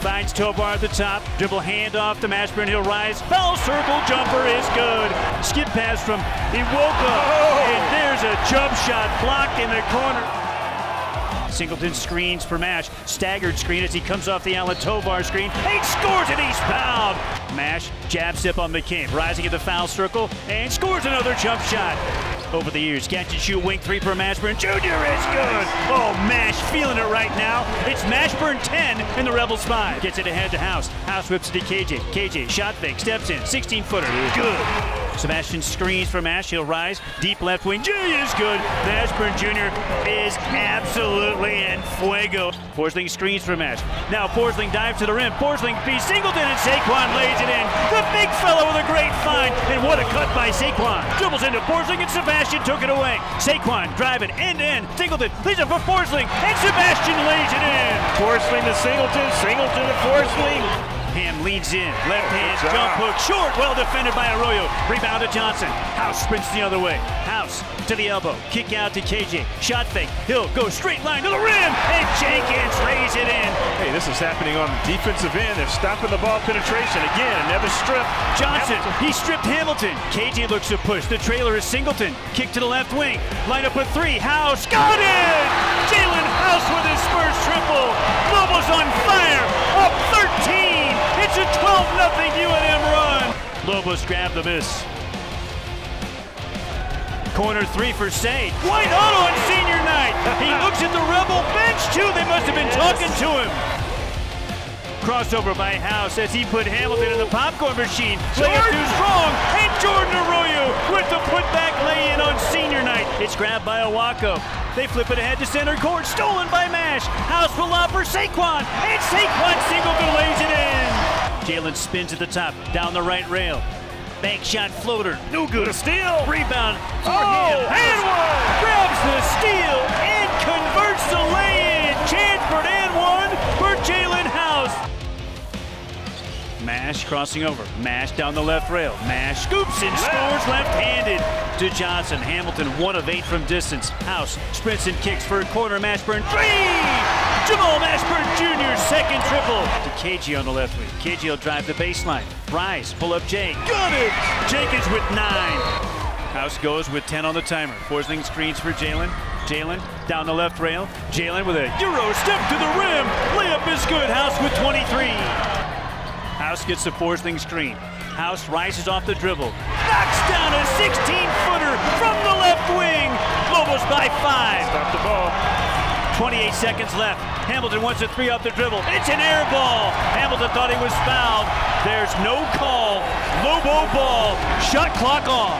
finds Tovar at the top. Dribble handoff to Mashburn. He'll rise. Foul circle jumper is good. Skip pass from Iwoka. Oh! And there's a jump shot blocked in the corner. Singleton screens for Mash. Staggered screen as he comes off the Allen-Tovar screen. He scores and he's fouled. Mash jab step on McCabe, rising at the foul circle and scores another jump shot. Over the years, catch and shoot wing three for Mashburn Jr. is good. Oh, Mash feeling it right now. It's Mashburn 10 and the Rebels 5. Gets it ahead to House. House whips it to KJ. KJ shot fake, steps in, 16 footer. Good. Sebastian screens for Mash. He'll rise. Deep left wing. J is good. Mashburn Jr. is absolutely in fuego. Forsling screens for Mash. Now Forsling dives to the rim. Forsling beats Singleton and Saquan lays it in. The big fellow with a great find. And what a cut by Saquan. Dribbles into Forsling and Sebastian took it away. Saquan driving end to end. Singleton leads it for Forsling and Sebastian lays it in. Forsling to Singleton. Singleton to Forsling. Hamm leads in. Left hand jump hook. Short. Well defended by Arroyo. Rebound to Johnson. House sprints the other way. House to the elbow. Kick out to KJ. Shot fake. He'll go straight line to the rim. And Jenkins lays it in. Hey, this is happening on the defensive end. They're stopping the ball penetration. Again, another strip. Johnson. He stripped Hamilton. KJ looks to push. The trailer is Singleton. Kick to the left wing. Line up with three. House. Got it! Jaelen House with his first triple. Lobos on fire. Run. Lobos grab the miss. Corner three for Sade. White Otto on senior night. He looks at the Rebel bench too. They must have been talking to him. Crossover by House as he put Hamilton in the popcorn machine. Too strong. And Jordan Arroyo with the putback lay in on senior night. It's grabbed by Owako. They flip it ahead to center court. Stolen by Mash. House will lob for Saquan. And Saquan Singleton lays it in. Jaelen spins at the top. Down the right rail. Bank shot floater. No good. A steal. Rebound. Oh, Forehand. and one. Grabs the steal and converts the lay-in. Chance for and one for Jaelen House. Mash crossing over. Mash down the left rail. Mash scoops and scores left-handed to Johnson. Hamilton one of eight from distance. House sprints and kicks for a corner. Mashburn three. Jamal Mashburn Jr. second triple to KJ on the left wing. KJ will drive the baseline. Rise, pull up Jake. Got it. Jenkins with nine. House goes with 10 on the timer. Forsling screens for Jaelen. Jaelen down the left rail. Jaelen with a Euro step to the rim. Layup is good. House with 23. House gets the Forsling screen. House rises off the dribble. Knocks down a 16-footer from the left wing. Lobos by five. Stop the ball. 28 seconds left. Hamilton wants a three off the dribble. It's an air ball. Hamilton thought he was fouled. There's no call. Lobo ball. Shot clock off.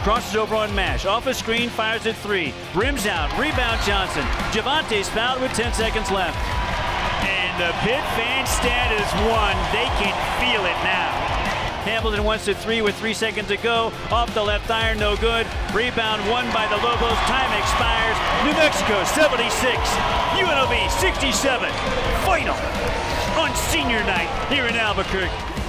Crosses over on Mash. Off a screen, fires at three. Rims out. Rebound Johnson. Javonte's fouled with 10 seconds left. And the pit fan stand is one. They can feel it now. Hamilton wants a three with three seconds to go. Off the left iron, no good. Rebound won by the Lobos. Time expires. New Mexico 76, UNLV 67. Final on senior night here in Albuquerque.